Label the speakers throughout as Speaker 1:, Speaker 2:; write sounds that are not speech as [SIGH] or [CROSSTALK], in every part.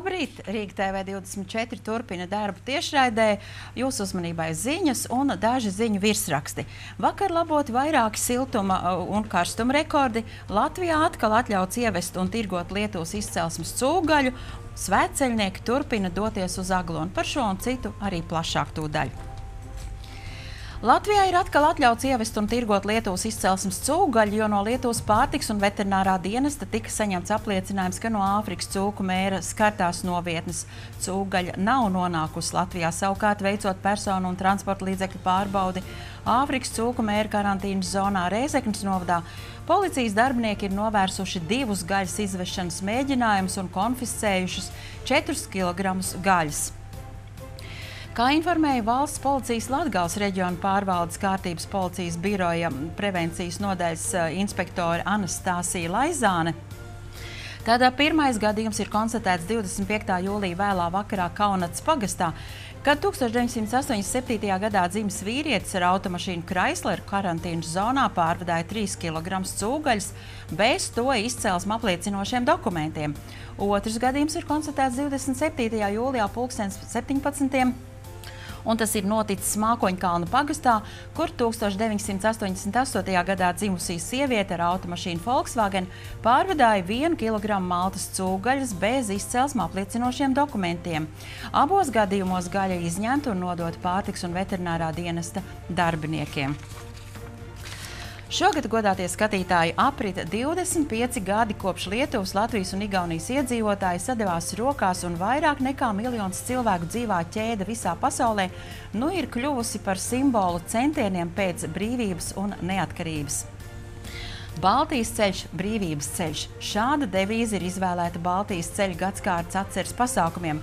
Speaker 1: Labrīt! Rīga TV 24 turpina darbu tiešraidē. Jūsu uzmanībai ziņas un daži ziņu virsraksti. Vakar laboti vairāki siltuma uh, un karstuma rekordi. Latvijā atkal atļauts ievest un tirgot Lietuvas izcelsmes cūgaļu. Svētceļnieki turpina doties uz Aglonu. Par šo un citu arī plašāk tūdaļu. Latvijā ir atkal atļauts ievest un tirgot Lietuvas izcelsmes cūgaļu, jo no Lietuvas pārtiks un veterinārā dienesta tika saņemts apliecinājums, ka no Āfrikas cūku mēra skartās novietnes cūgaļa nav nonākusi Latvijā. Savukārt, veicot personu un transporta līdzekļu pārbaudi Āfrikas cūku mēra karantīnas zonā Rēzeknas novadā, policijas darbinieki ir novērsuši divus gaļas izvešanas mēģinājumus un konfiscējušus 4 kg gaļas. Kā informēja valsts policijas Latgales reģiona pārvaldes kārtības policijas biroja prevencijas nodaļas eh, inspektore Anastāsija Laizāne, Tad pirmais gadījums ir konstatēts 25. jūlijā vēlā vakarā Kaunats pagastā, kad 1987. gadā dzimis vīrietis ar automašīnu Chrysler karantīnas zonā pārvadāja 3 kg cūgaļas bez to izcelsmu apliecinošiem dokumentiem. Otrs gadījums ir konstatēts 27. jūlijā 2017 un tas ir noticis Mākoņkalnu pagastā, kur 1988. gadā dzimusī sieviete ar automašīnu Volkswagen pārvadāja 1 kg maltas cūgaļas bez izcelsma apliecinošiem dokumentiem. Abos gadījumos gaļa izņemta un nodota pārtiks un veterinārā dienesta darbiniekiem. Šogad godātie skatītāji aprita 25 gadi kopš Lietuvas, Latvijas un Igaunijas iedzīvotāji sadevās rokās un vairāk nekā miljons cilvēku dzīvā ķēde visā pasaulē nu ir kļuvusi par simbolu centieniem pēc brīvības un neatkarības. Baltijas ceļš, brīvības ceļš. Šāda devīze ir izvēlēta Baltijas ceļa gadskārtas atceres pasākumiem.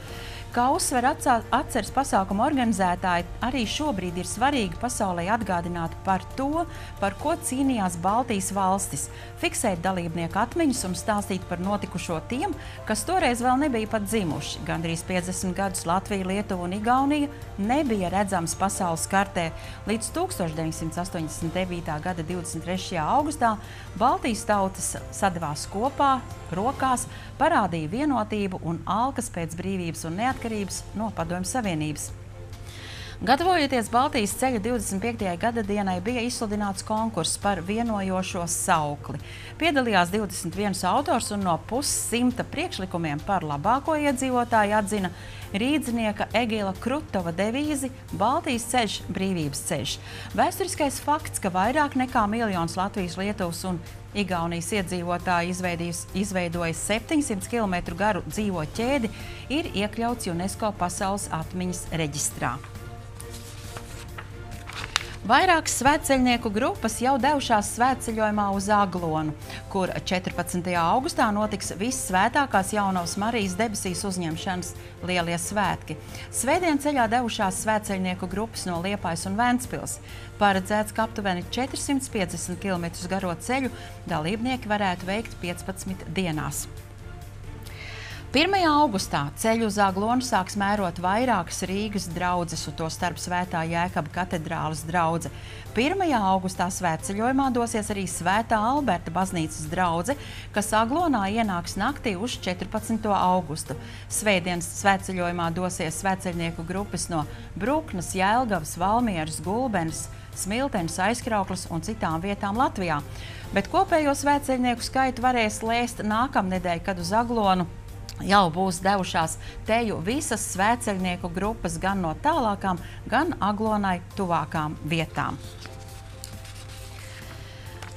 Speaker 1: Kā uzsver atceres pasākumu organizētāji, arī šobrīd ir svarīgi pasaulē atgādināt par to, par ko cīnījās Baltijas valstis, fiksēt dalībnieku atmiņas un stāstīt par notikušo tiem, kas toreiz vēl nebija pat dzimuši. Gandrīz 50 gadus Latvija, Lietuva un Igaunija nebija redzams pasaules kartē. Līdz 1989. gada 23. augustā Baltijas tautas sadavās kopā, rokās, parādīja vienotību un alkas pēc brīvības un neatkarības no Padomju Savienības. Gatavojoties Baltijas ceļa 25. gada dienai, bija izsludināts konkurss par vienojošo saukli. Piedalījās 21 autors un no pussimta priekšlikumiem par labāko iedzīvotāju atzina rīdznieka Egila Krutova devīzi Baltijas ceļš, brīvības ceļš. Vēsturiskais fakts, ka vairāk nekā miljons Latvijas, Lietuvas un Igaunijas iedzīvotāji izveidoja 700 km garu dzīvo ķēdi, ir iekļauts UNESCO pasaules atmiņas reģistrā. Vairākas svētceļnieku grupas jau devušās svētceļojumā uz Aglonu, kur 14. augustā notiks vissvētākās jaunās Marijas debesīs uzņemšanas lielie svētki. Svētdien ceļā devušās svētceļnieku grupas no Liepājas un Ventspils. Paredzēts, ka aptuveni 450 km garo ceļu dalībnieki varētu veikt 15 dienās. 1. augustā ceļu uz Aglonu sāks mērot vairākas Rīgas draudzes, un to starp Svētā Jēkaba katedrāles draudze. 1. augustā svētceļojumā dosies arī Svētā Alberta baznīcas draudze, kas Aglonā ienāks naktī uz 14. augustu. Svētdienas svētceļojumā dosies svētceļnieku grupas no Bruknas, Jēlgavas, Valmieras, Gulbenes, Smiltenes, Aizkrauklas un citām vietām Latvijā. Bet kopējo svētceļnieku skaitu varēs lēst nākamnedēļ, kad uz Aglonu jau būs devušās teju visas svētceļnieku grupas gan no tālākām, gan aglonai tuvākām vietām.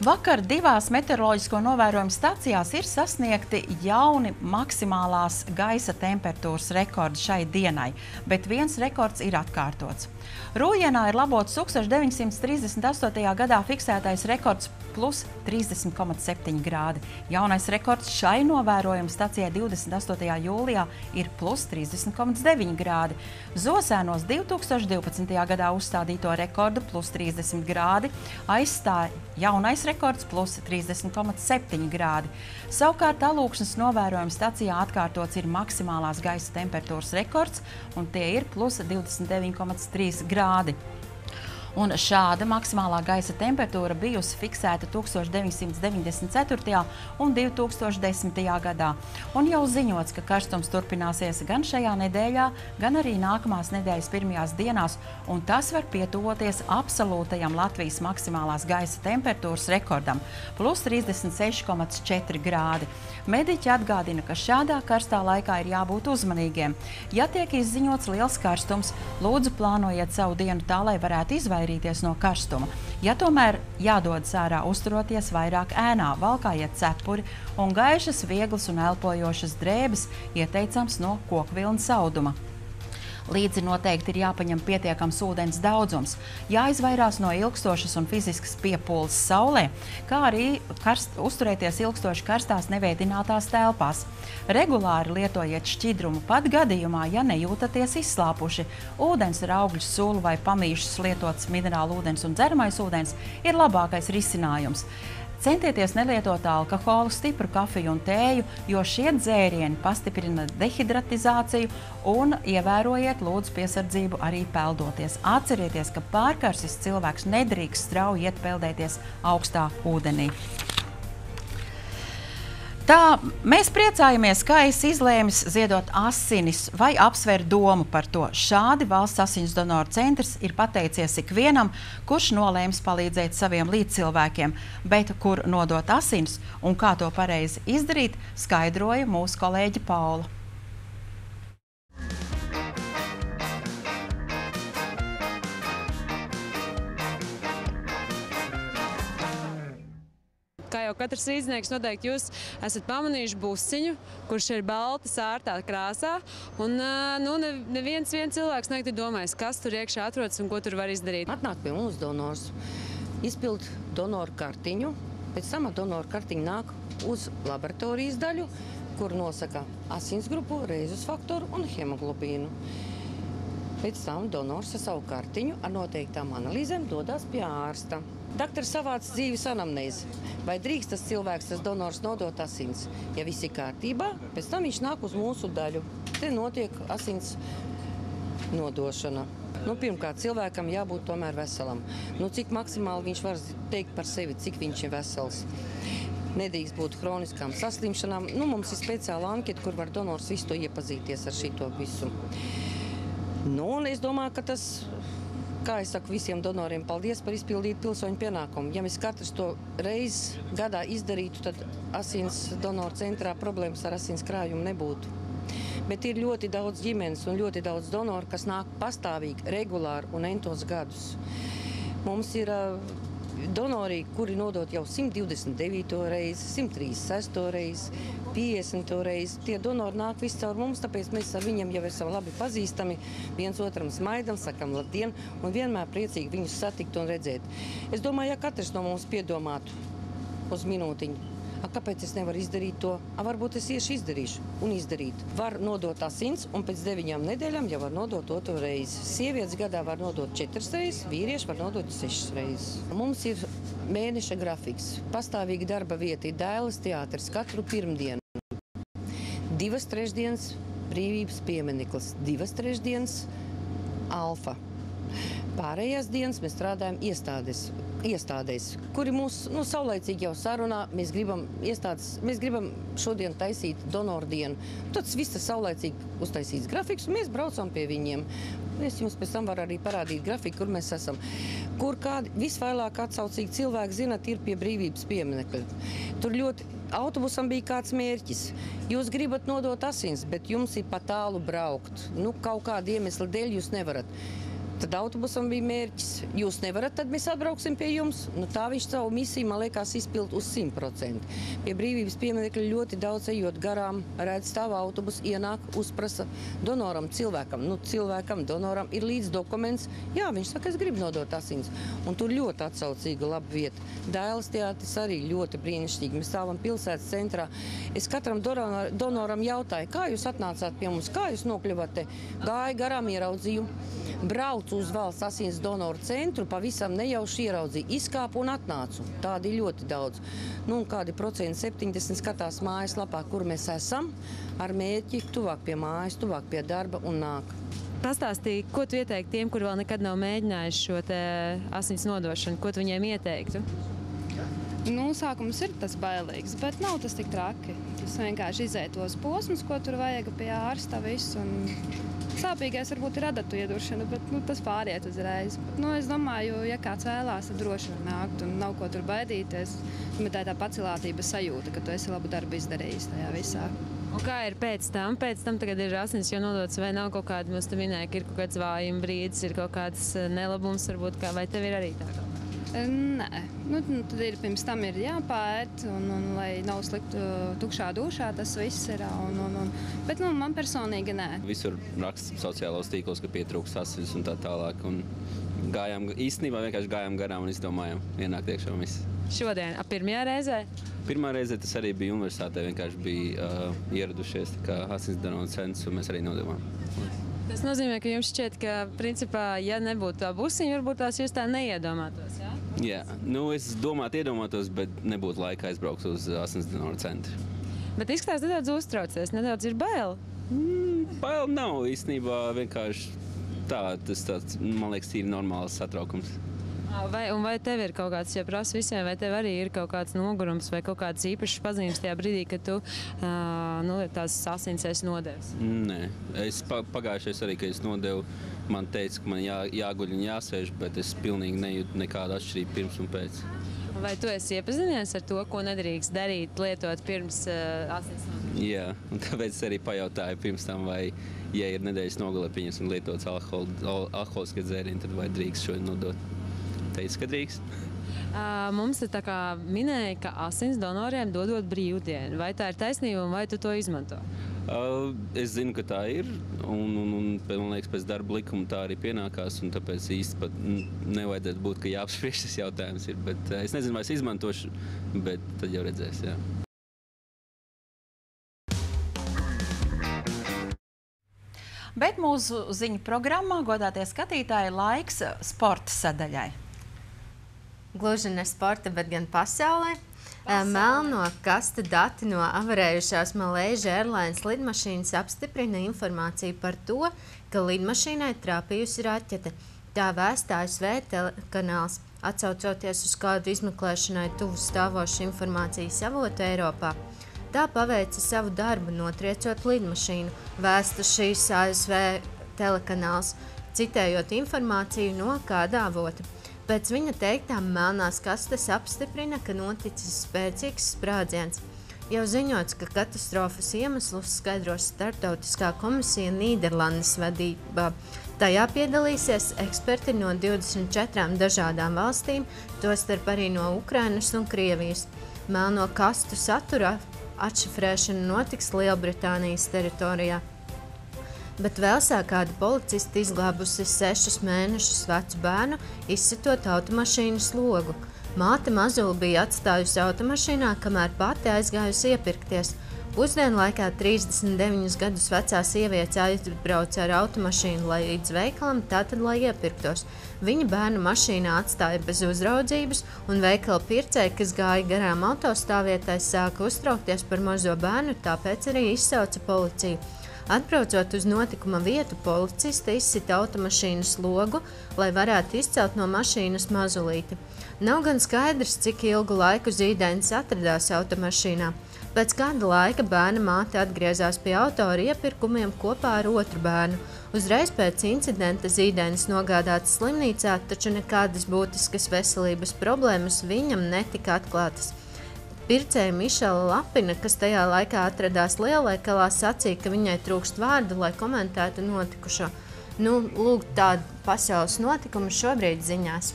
Speaker 1: Vakar divās meteoroloģisko novērojumu stacijās ir sasniegti jauni maksimālās gaisa temperatūras rekordi šai dienai, bet viens rekords ir atkārtots. Rūjienā ir labots 1938. gadā fiksētais rekords plus 30,7 grādi. Jaunais rekords šai novērojuma stacijai 28. jūlijā ir plus 30,9 grādi. Zosēnos 2012. gadā uzstādīto rekordu plus 30 grādi aizstāja jaunais rekords plus 30,7 grādi. Savukārt alūksnes novērojuma stacijā atkārtots ir maksimālās gaisa temperatūras rekords, un tie ir plus 29,3 grādi rādi. Un šāda maksimālā gaisa temperatūra bijusi fiksēta 1994. un 2010. gadā. Un jau ziņots, ka karstums turpināsies gan šajā nedēļā, gan arī nākamās nedēļas pirmajās dienās, un tas var pietuvoties absolūtajam Latvijas maksimālās gaisa temperatūras rekordam - plus 36,4 grādi. Mediķi atgādina, ka šādā karstā laikā ir jābūt uzmanīgiem. Ja tiek izziņots liels karstums, lūdzu plānojiet savu dienu tā, lai varētu izvairīties no karstuma. Ja tomēr jādodas ārā uzturoties vairāk ēnā, valkājiet cepuri un gaišas, vieglas un elpojošas drēbes, ieteicams no kokvilnas auduma. Līdzi noteikti ir jāpaņem pietiekams ūdens daudzums, jāizvairās no ilgstošas un fiziskas piepūles saulē, kā arī karst, uzturēties ilgstoši karstās neveidinātās telpās. Regulāri lietojiet šķidrumu pat gadījumā, ja nejūtaties izslāpuši. Ūdens ar augļu sulu vai pamīšus lietots minerālu ūdens un dzeramais ūdens ir labākais risinājums. Centieties nelietot alkoholu, stipru kafiju un tēju, jo šie dzērieni pastiprina dehidratizāciju un ievērojiet lūdzu piesardzību arī peldoties. Atcerieties, ka pārkarsis cilvēks nedrīkst strauji iet peldēties augstā ūdenī. Tā mēs priecājamies, ka es izlēmu ziedot asinis vai apsvērt domu par to. Šādi valsts asins donoru centrs ir pateicies ikvienam, kurš nolēms palīdzēt saviem līdzcilvēkiem, bet kur nodot asinis un kā to pareizi izdarīt, skaidroja mūsu kolēģi Paula.
Speaker 2: Katrs rīznieks, noteikti jūs esat pamanījuši busiņu, kurš ir balta, sārtā krāsā. Un, nu, neviens viens cilvēks nekad domājis, kas tur iekšā atrodas un ko tur var izdarīt.
Speaker 3: Atnāk pie mums donors, izpild donoru kartiņu, pēc tam ar donoru kartiņu nāk uz laboratorijas daļu, kur nosaka asinsgrupu, reizus faktoru un hemoglobīnu. Pēc tam donors ar savu kartiņu ar noteiktām analīzēm dodas pie ārsta. Dakteris savāc dzīves anamnēzi. Vai drīkst tas cilvēks, tas donors, nodot asins? Ja viss ir kārtībā, pēc tam viņš nāk uz mūsu daļu. Te notiek asins nodošana. Nu, pirmkārt, cilvēkam jābūt tomēr veselam. Nu, cik maksimāli viņš var teikt par sevi, cik viņš ir vesels. Nedrīkst būt kroniskām saslimšanām. Nu, mums ir speciāla anketa, kur var donors visu to iepazīties ar šito visu. Nu, es domāju, ka tas kā es saku visiem donoriem, paldies par izpildītu pilsoņu pienākumu. Ja mēs katrs to reizi gadā izdarītu, tad asins donoru centrā problēmas ar asins krājumu nebūtu. Bet ir ļoti daudz ģimenes un ļoti daudz donoru, kas nāk pastāvīgi, regulāri un entos gadus. Mums ir donori, kuri nodot jau 129. reizi, 136. reizi, 50. reizi. Tie donori nāk visi caur mums, tāpēc mēs ar viņiem jau esam labi pazīstami. Viens otram smaidam, sakam labdien un vienmēr priecīgi viņus satikt un redzēt. Es domāju, ja katrs no mums piedomātu uz minūtiņu, A, kāpēc es nevaru izdarīt to? A, varbūt es iešu izdarīšu un izdarīt. Var nodot asins, un pēc deviņām nedēļām jau var nodot otru reizi. Sievietes gadā var nodot četras reizes, vīrieši var nodot sešas reizes. Mums ir mēneša grafiks. Pastāvīga darba vieta ir Dēlas teātris katru pirmdienu. Divas trešdienas brīvības piemineklis, divas trešdienas alfa. Pārējās dienas mēs strādājam iestādes, iestādēs, kuri mūs nu, saulaicīgi jau sarunā. Mēs gribam, iestādes, mēs gribam šodien taisīt donoru dienu. Tas viss ir saulaicīgi uztaisīts grafiks, un mēs braucam pie viņiem. Es jums pēc tam varu arī parādīt grafiku, kur mēs esam. Kur kādi visvairāk atsaucīgi cilvēki, zinat, ir pie brīvības pieminekļa. Tur ļoti autobusam bija kāds mērķis. Jūs gribat nodot asins, bet jums ir pat tālu braukt. Nu, kaut kāda iemesla dēļ jūs nevarat. Tad autobusam bija mērķis. Jūs nevarat, tad mēs atbrauksim pie jums. Nu, tā viņš savu misiju, man liekas, izpild uz 100%. Pie brīvības pieminekļa ļoti daudz ejot garām, redz stāv autobus, ienāk, uzprasa donoram, cilvēkam. Nu, cilvēkam, donoram ir līdz dokuments. Jā, viņš saka, es gribu nodot asins. Un tur ļoti atsaucīga laba vieta. Dēls teātris arī ļoti brīnišķīgi. Mēs stāvam pilsētas centrā. Es katram donoram jautāju, kā jūs atnācāt pie mums, kā jūs nokļuvāt te. Gāju garām, ieraudzīju braucu uz valsts asins donoru centru, pavisam nejauši ieraudzīju, izkāpu un atnācu. Tādi ļoti daudz. Nu, kādi procenti 70 skatās mājaslapā, kur mēs esam, ar mērķi tuvāk pie mājas, tuvāk pie darba un nāk.
Speaker 2: pastāstīji, ko tu ieteiktu tiem, kur vēl nekad nav mēģinājuši šo asins nodošanu, ko tu viņiem ieteiktu?
Speaker 4: Nu, sākums ir tas bailīgs, bet nav tas tik traki. Tas vienkārši izēj tos posmus, ko tur vajag pie ārsta visu. Sāpīgais varbūt ir adatu ieduršana, bet nu, tas pāriet uzreiz. Bet, nu, es domāju, ja kāds vēlās, tad droši var nākt un nav ko tur baidīties. Bet tā ir tā pacilātības sajūta, ka tu esi labu darbu izdarījis tajā visā.
Speaker 2: Un kā ir pēc tam? Pēc tam ir asins jau nodots, vai nav kaut kāda, mums te minēja, ka ir kaut kāds vājuma brīdis, ir kaut kāds eh, nelabums, varbūt, kā, vai tev ir arī tā?
Speaker 4: Nē, nu, tad ir pirms tam ir jāpāēt, un, un lai nav slikti tukšā dušā, tas viss ir. Un, un, un, bet nu, man personīgi nē.
Speaker 5: Visur raksta sociālos tīklos, ka pietrūkst asins un tā tālāk. Un gājām, īstenībā vienkārši gājām garām un izdomājām, ienākt iekšā un viss.
Speaker 2: Šodien, ap pirmajā reizē?
Speaker 5: Pirmā reize tas arī bija universitātē. Vienkārši bija uh, ieradušies asins donors centrs, un mēs arī nodevām.
Speaker 2: Tas nozīmē, ka jums šķiet, ka, principā, ja nebūtu tā busiņa, varbūt tās jūs tā neiedomātos. Ja?
Speaker 5: Jā, nu, es domāju, iedomātos, bet nebūtu laika aizbraukt uz asins donoru centru.
Speaker 2: Bet izskatās nedaudz uztraucies, nedaudz ir bail.
Speaker 5: Mm, bail nav īstenībā vienkārši tā, tas tāds, man liekas, ir normāls satraukums.
Speaker 2: Vai, vai tev ir kaut kāds, ja prasa visiem, vai tev arī ir kaut kāds nogurums vai kaut kāds īpašs pazīmes tajā brīdī, kad tu uh, nu, tās asins esi nodevis?
Speaker 5: Nē, es pa, pagājušais arī, kad es nodevu, man teica, ka man jā, jāguļ un jāsēž, bet es pilnīgi nejūtu nekādu atšķirību pirms un pēc.
Speaker 2: Vai tu esi iepazinies ar to, ko nedrīkst darīt, lietot pirms uh, asins?
Speaker 5: Jā, un tāpēc es arī pajautāju pirms tam, vai, ja ir nedēļas nogalē pieņems un lietots alkoholiskie dzērieni, tad vai drīkst šo nodot teica, ka drīkst. [LAUGHS]
Speaker 2: Mums ir minēja, ka asins donoriem dodot brīvdienu. Vai tā ir taisnība un vai tu to izmanto?
Speaker 5: Uh, es zinu, ka tā ir. Un, un, un man liekas, pēc darba likuma tā arī pienākās. Tāpēc īsti pat nevajadzētu būt, ka jāapspriež šis jautājums. Ir, bet, uh, es nezinu, vai es izmantošu, bet tad jau redzēs. Jā.
Speaker 1: Bet mūsu ziņu programmā godātie skatītāji laiks sporta sadaļai.
Speaker 6: Gluži ne sporta, bet gan pasaulē. Melno kasta dati no avarējušās Malaysia Airlines lidmašīnas apstiprina informāciju par to, ka lidmašīnai trāpījusi raķete. Tā vēstā ASV telekanāls, atsaucoties uz kādu izmeklēšanai tuvu stāvošu informācijas avotu Eiropā. Tā paveica savu darbu, notriecot lidmašīnu, vēsta šīs ASV telekanāls, citējot informāciju no kāda avota. Pēc viņa teiktām melnās kastes apstiprina, ka noticis spēcīgs sprādziens. Jau ziņots, ka katastrofas iemeslus skaidros starptautiskā komisija Nīderlandes vadībā. Tajā piedalīsies eksperti no 24 dažādām valstīm, tostarp arī no Ukrainas un Krievijas. Melno kastu satura atšifrēšana notiks Lielbritānijas teritorijā bet Velsā kāda policista izglābusi sešus mēnešus vecu bērnu, izsitot automašīnas logu. Māte mazuli bija atstājusi automašīnā, kamēr pati aizgājusi iepirkties. Pusdienu laikā 39 gadus vecā sieviete aizbrauca ar automašīnu līdz veikalam, tātad, lai iepirktos. Viņa bērnu mašīnā atstāja bez uzraudzības, un veikala pircēji, kas gāja garām autostāvvietai, sāka uztraukties par mazo bērnu, tāpēc arī izsauca policiju. Atbraucot uz notikuma vietu, policiste izsita automašīnas logu, lai varētu izcelt no mašīnas mazulīti. Nav gan skaidrs, cik ilgu laiku zīdainis atradās automašīnā. Pēc kāda laika bērna māte atgriezās pie auto ar iepirkumiem kopā ar otru bērnu. Uzreiz pēc incidenta zīdainis nogādāts slimnīcā, taču nekādas būtiskas veselības problēmas viņam netika atklātas. Pircēja Mišela Lapina, kas tajā laikā atradās lielveikalā, sacīja, ka viņai trūkst vārdu, lai komentētu notikušo. Nu, lūk, tāda pasaules notikuma šobrīd ziņās.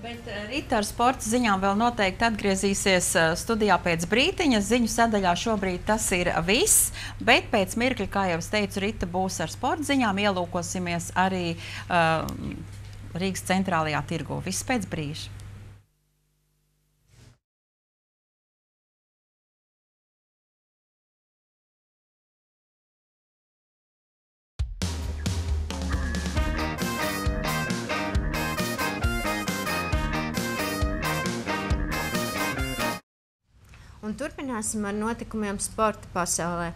Speaker 1: Bet eh, Rīta ar sporta ziņām vēl noteikti atgriezīsies eh, studijā pēc brītiņa. Ziņu sadaļā šobrīd tas ir viss, bet pēc mirkļa, kā jau es teicu, Rīta būs ar sporta ziņām. Ielūkosimies arī uh, Rīgas centrālajā tirgu. Viss pēc brīža.
Speaker 6: Turpināsim ar notikumiem sporta pasaulē.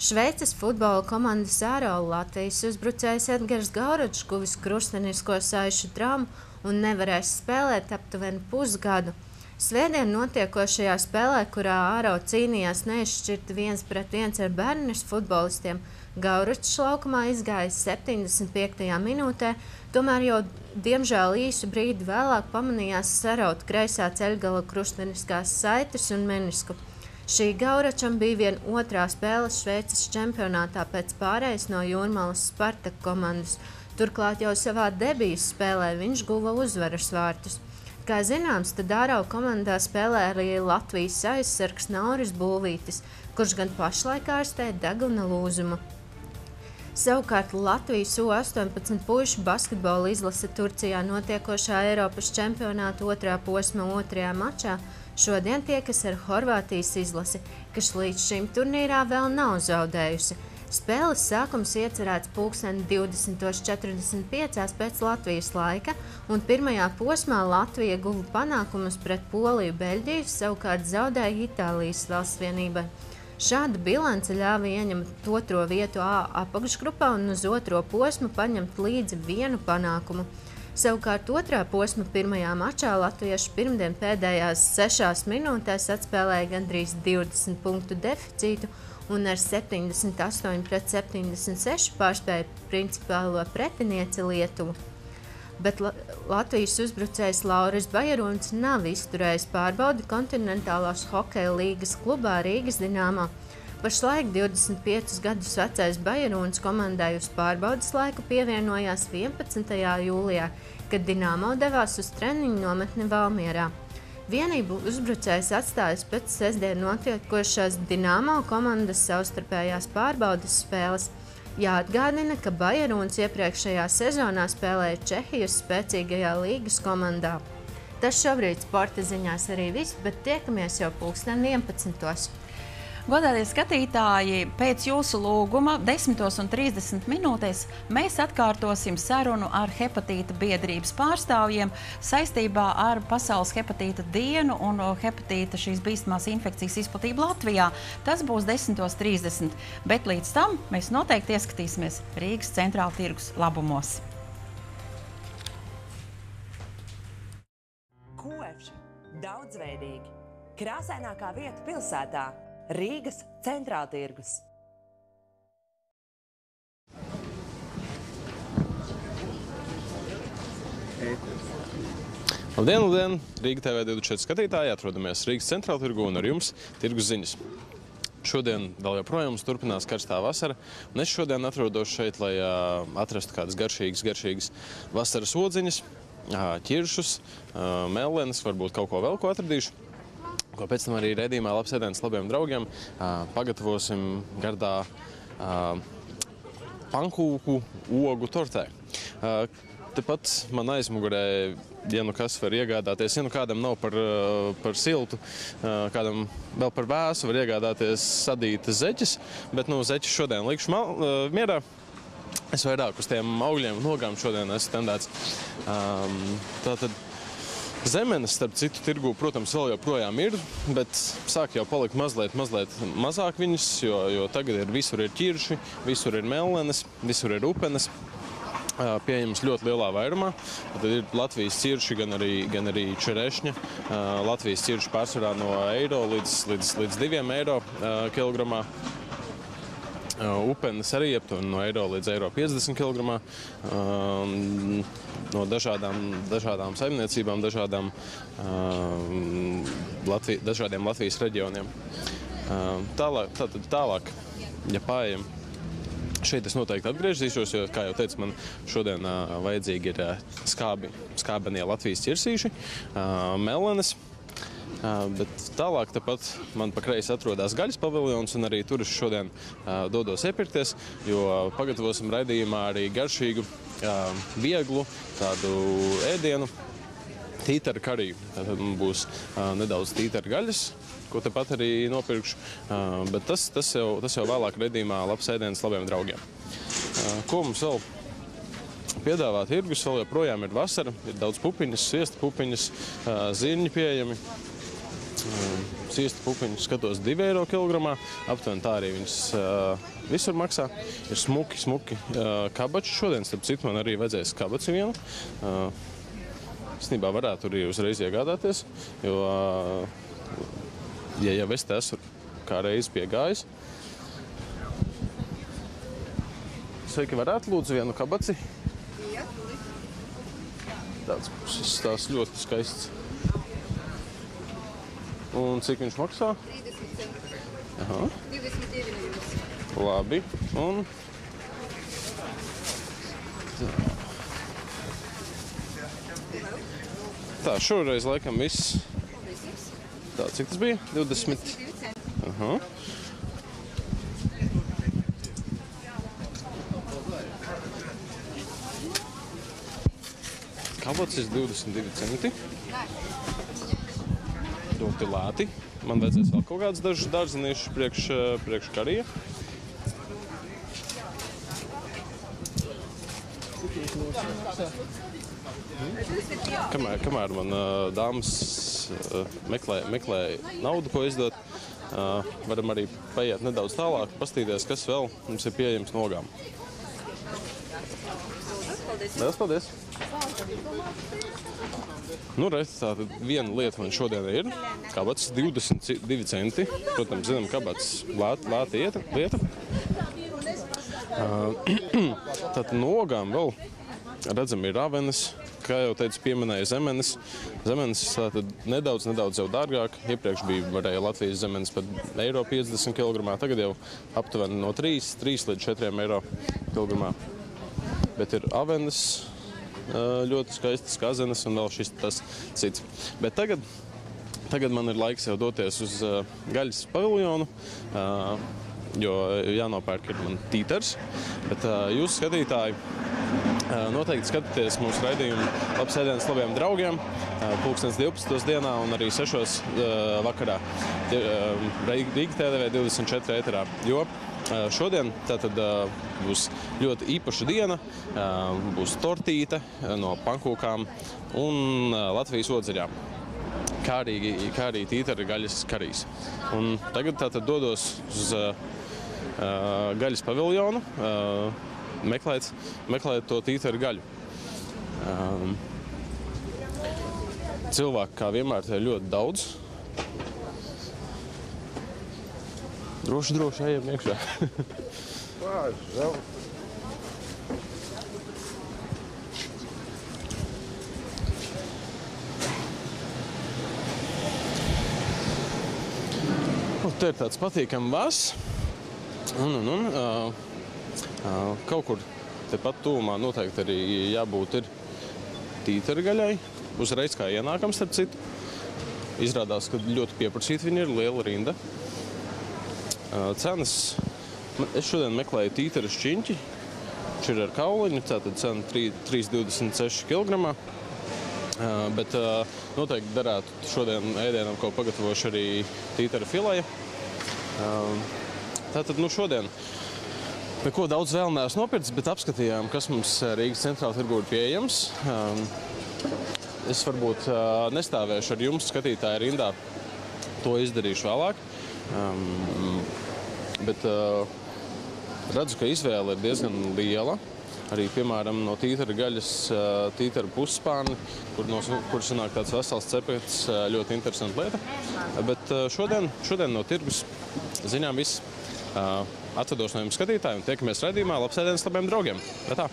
Speaker 6: Šveices futbola komandas ārola Latvijas uzbrucējs Edgars Gauračs guvis krustenisko saišu traumu un nevarēs spēlēt aptuveni pusgadu. Svētdien notiekošajā spēlē, kurā Āro cīnījās neizšķirti viens pret viens ar bērnišu futbolistiem, Gauračs laukumā izgāja 75. minūtē, tomēr jau diemžēl īsu brīdi vēlāk pamanījās saraut kreisā ceļgala krusteniskās saites un menisku. Šī Gauračam bija vien otrā spēle Šveices čempionātā pēc pārējais no Jūrmalas Spartak komandas. Turklāt jau savā debijas spēlē viņš guva uzvaras vārtus. Kā zināms, tad Dārau komandā spēlē arī Latvijas aizsargs Nauris Bulvītis, kurš gan pašlaik ārstē deguna lūzumu. Savukārt Latvijas U-18 pušu basketbola izlase Turcijā notiekošā Eiropas čempionāta otrā posma otrajā mačā Šodien tiekas ar Horvātijas izlasi, kas līdz šim turnīrā vēl nav zaudējusi. Spēles sākums iecerēts pulksten 20.45 pēc Latvijas laika, un pirmajā posmā Latvija guva panākumus pret Poliju, Beļģiju, savukārt zaudēja Itālijas valsts vienībai. Šāda bilance ļāva ieņemt otro vietu A apakšgrupā un uz otro posmu paņemt līdzi vienu panākumu. Savukārt otrā posma pirmajā mačā latvieši pirmdien pēdējās sešās minūtēs atspēlēja gandrīz 20 punktu deficītu un ar 78 pret 76 pārspēja principālo pretinieci Lietuvu. Bet Latvijas uzbrucējs Lauris Bajarons nav izturējis pārbaudi kontinentālās hokeja līgas klubā Rīgas Dināmā. Pašlaik 25 gadus vecais Bajarons komandai uz pārbaudas laiku pievienojās 11. jūlijā, kad Dienāmo devās uz treniņu nometni Valmierā. Vienību uzbrucējs atstājas pēc sestdien notiekošās Dienāmo komandas savstarpējās pārbaudas spēles. Jāatgādina, ka Bajarons iepriekšējā sezonā spēlēja Čehijas spēcīgajā līgas komandā. Tas šobrīd sporta ziņās arī viss, bet tiekamies jau pulksten 11.
Speaker 1: Godātie skatītāji, pēc jūsu lūguma 10.30 minūtēs mēs atkārtosim sarunu ar hepatīta biedrības pārstāvjiem saistībā ar Pasaules hepatīta dienu un hepatīta šīs bīstamās infekcijas izplatību Latvijā. Tas būs 10.30, bet līdz tam mēs noteikti ieskatīsimies Rīgas centrāla tirgus labumos.
Speaker 7: Kopš daudzveidīgi, krāsainākā vieta pilsētā Rīgas centrāltirgus.
Speaker 8: Labdien, labdien! Rīga TV 24 skatītāji atrodamies Rīgas centrāla tirgu un ar jums tirgus ziņas. Šodien vēl joprojām turpinās karstā vasara, un es šodien atrodos šeit, lai uh, atrastu kādas garšīgas, garšīgas vasaras odziņas, uh, ķiršus, uh, mellenes, varbūt kaut ko vēl ko atradīšu ko pēc tam arī redzījumā labs ēdiens labiem draugiem. Pagatavosim gardā pankūku ogu tortē. Tepat man aizmugurē, ja nu kas var iegādāties, ja nu kādam nav par, par siltu, kādam vēl par vēsu, var iegādāties sadītas zeķes, bet nu zeķes šodien likšu mal, mierā. Es vairāk uz tiem augļiem nogām šodien esmu tendēts. Um, tātad Zemenes, starp citu, tirgū, protams, vēl joprojām ir, bet sāk jau palikt mazliet, mazliet mazāk viņas, jo, jo tagad ir visur ir ķirši, visur ir mellenes, visur ir upenes. Pieejams ļoti lielā vairumā. Tad ir Latvijas cirši, gan arī, gan arī čerešņa. Latvijas cirši pārsvarā no eiro līdz, līdz, līdz diviem eiro kilogramā. Upenes arī aptuveni no eiro līdz eiro 50 kg. No dažādām, dažādām saimniecībām, dažādām, Latvi, dažādiem Latvijas reģioniem. Tālāk, tātad tālāk ja pārējiem, Šeit es noteikti atgriezīšos, jo, kā jau teicu, man šodien uh, vajadzīgi ir uh, skābi, skābenie Latvijas ķirsīši, uh, melenes. Bet tālāk man pa kreisi atrodas gaļas paviljons, un arī tur es šodien dodos iepirkties, jo pagatavosim raidījumā arī garšīgu, vieglu tādu ēdienu, tītara kariju. Tad būs nedaudz tītara gaļas, ko tepat arī nopirkšu. Bet tas, tas, jau, tas jau vēlāk redzījumā labs ēdiens labiem draugiem. Ko mums vēl? Piedāvāt tirgus vēl joprojām ir vasara, ir daudz pupiņas, sviesta pupiņas, zirņi pieejami. Siesta pupiņu skatos 2 eiro kilogramā. Aptuveni tā arī viņas visur maksā. Ir smuki, smuki kabači šodien. Starp citu, man arī vajadzēs kabaci vienu. Īstenībā varētu arī uzreiz iegādāties, jo, ja jau es te esmu kā reiz piegājis, Sveiki, varētu lūdzu vienu kabaci? Tāds šis tās ļoti skaists. Un cik viņš maksā?
Speaker 9: 30 centi.
Speaker 8: Aha,
Speaker 9: 22 no jums.
Speaker 8: labi. Un tā, šoreiz laikam viss. Tā, cik tas bija? 20.
Speaker 9: 22 centi.
Speaker 8: Aha. Kabacis 22 centi. Ļoti lēti. Man vajadzēs vēl kaut kāds dažs dārzenīšus priekš, eh, priekš karija. Kamēr, kamēr man uh, dāmas uh, meklē, meklē naudu, ko izdot, uh, varam arī paiet nedaudz tālāk, paskatīties, kas vēl mums ir pieejams nogām. Lielas paldies! Nu, redz, tā tad viena lieta man šodien ir. Kabats 22 centi. Protams, zinām, kabats lēt, lēta ieta- lieta. Uh, [CLEARS THROAT] Tātad nogām vēl redzam ir ravenes, kā jau teicu, pieminēja zemenes. Zemenes tātad nedaudz, nedaudz jau dārgāk. Iepriekš bija varēja Latvijas zemenes pat eiro 50 kg, tagad jau aptuveni no 3, 3 līdz 4 eiro kg. Bet ir avenes, ļoti skaistas kazenes un vēl šis tas cits. Bet tagad, tagad man ir laiks jau doties uz gaļas paviljonu, jo jānopērk ir man tīters. Bet jūs skatītāji noteikti skatāties mūsu raidījumu labs ēdienas labiem draugiem. Pulkstens 12. dienā un arī 6. ā, vakarā Rīga TV 24 ēterā. Jo šodien tātad ā, būs ļoti īpaša diena. ā, Būs tortīte no pankūkām un Latvijas odzeļām. Kā arī, kā arī tītara gaļas karīs. Un tagad tātad dodos uz uh, uh, gaļas paviljonu, uh, meklēt, meklēt to tītaru gaļu. Um, cilvēku, kā vienmēr, ir ļoti daudz. Droši, droši ejam iekšā. [LAUGHS] Nu, te ir tāds patīkams vas. Un, un, un, uh, uh, kaut kur tepat tuvumā noteikti arī jābūt ir tītara gaļai. Uzreiz kā ienākam, starp citu. Izrādās, ka ļoti pieprasīta viņa ir liela rinda. Uh, cenas. Es šodien meklēju tītara šķiņķi. Viņš ir ar kauliņu, tātad cena 3 3,26 kg. Uh, bet uh, noteikti derētu šodien ēdienam, ko pagatavošu arī tītara filēja. Uh, tātad nu šodien neko daudz vēl neesmu nopircis, bet apskatījām, kas mums Rīgas centrālā tirgū ir pieejams. Es varbūt nestāvēšu ar jums skatītāju rindā, to izdarīšu vēlāk. Um, bet uh, redzu, ka izvēle ir diezgan liela. Arī, piemēram, no tītara gaļas, ā, tītara pusspārni, kur, no, kur sanāk tāds vesels cepets, ā, ļoti interesanta lieta. Bet šodien, šodien no tirgus ziņām viss. Ā, Atvados no jums skatītājiem, tiekamies redzījumā, labs ēdienas labiem draugiem. Tā tā.